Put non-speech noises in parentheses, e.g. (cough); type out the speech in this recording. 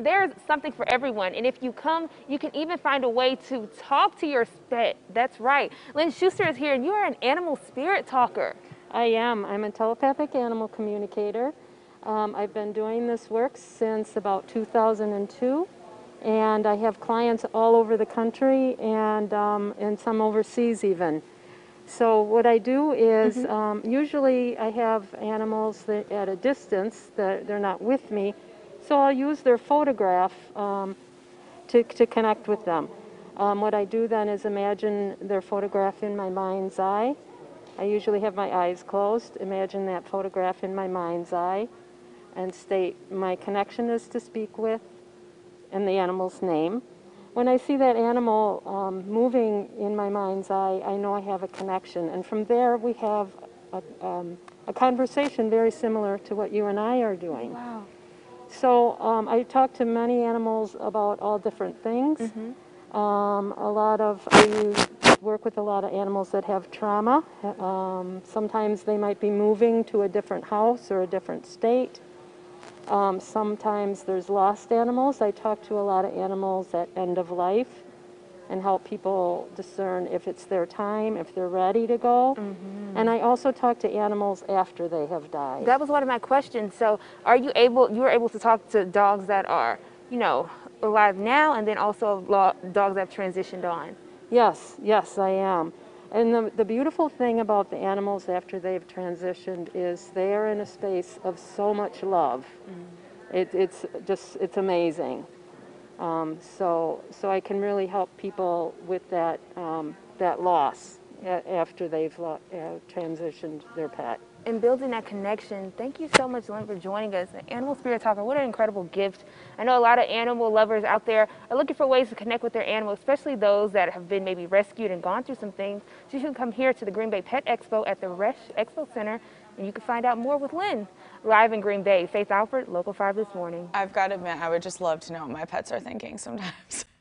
there's something for everyone. And if you come, you can even find a way to talk to your pet. That's right. Lynn Schuster is here, and you are an animal spirit talker. I am. I'm a telepathic animal communicator. Um, I've been doing this work since about 2002, and I have clients all over the country and, um, and some overseas even. So what I do is Mm-hmm. um, usually I have animals that at a distance that they're not with me, so I'll use their photograph um, to, to connect with them. Um, what I do then is imagine their photograph in my mind's eye. I usually have my eyes closed, imagine that photograph in my mind's eye, and state my connection is to speak with and the animal's name. When I see that animal um, moving in my mind's eye, I know I have a connection. And from there, we have a, um, a conversation very similar to what you and I are doing. Wow. So um, I talk to many animals about all different things. Um, a lot of I work with a lot of animals that have trauma. Um, sometimes they might be moving to a different house or a different state. Um, sometimes there's lost animals. I talk to a lot of animals at end of life and help people discern if it's their time, if they're ready to go. Mm-hmm. And I also talk to animals after they have died. That was one of my questions. So, are you able? You are able to talk to dogs that are, you know, alive now, and then also dogs that have transitioned on. Yes, yes, I am. And the, the beautiful thing about the animals after they've transitioned is they are in a space of so much love. Mm. It, it's just, it's amazing. Um, so, so I can really help people with that, um, that loss after they've uh, transitioned their pet. and building that connection. Thank you so much, Lynn, for joining us. The Animal Spirit Talker, what an incredible gift. I know a lot of animal lovers out there are looking for ways to connect with their animals, especially those that have been maybe rescued and gone through some things. So you can come here to the Green Bay Pet Expo at the Resch Expo Center, and you can find out more with Lynn. Live in Green Bay, Faith Alford, Local 5 this morning. I've got to admit, I would just love to know what my pets are thinking sometimes. (laughs)